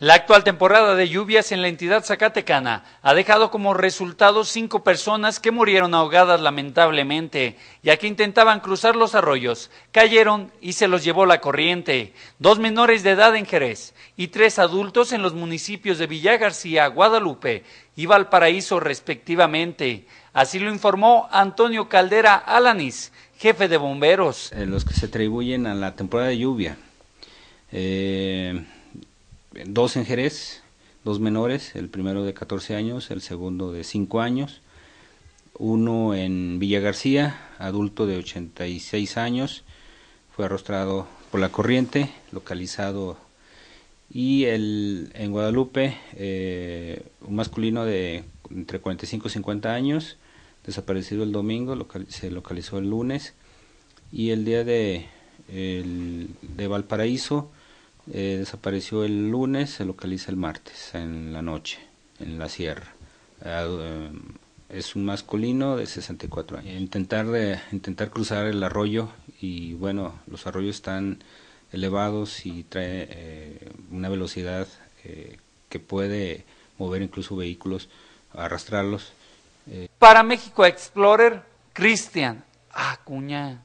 La actual temporada de lluvias en la entidad zacatecana ha dejado como resultado cinco personas que murieron ahogadas lamentablemente, ya que intentaban cruzar los arroyos, cayeron y se los llevó la corriente. Dos menores de edad en Jerez y tres adultos en los municipios de Villa García, Guadalupe y Valparaíso respectivamente. Así lo informó Antonio Caldera Alanis, jefe de bomberos. Eh, los que se atribuyen a la temporada de lluvia. Eh dos en Jerez, dos menores, el primero de 14 años, el segundo de 5 años, uno en Villa García, adulto de 86 años, fue arrostrado por la corriente, localizado, y el, en Guadalupe, eh, un masculino de entre 45 y 50 años, desaparecido el domingo, se localizó el lunes, y el día de, el, de Valparaíso, eh, desapareció el lunes, se localiza el martes en la noche, en la sierra. Eh, es un masculino de 64 años. Intentar, de, intentar cruzar el arroyo y bueno, los arroyos están elevados y trae eh, una velocidad que puede mover incluso vehículos, arrastrarlos. Para México Explorer, Cristian Acuña.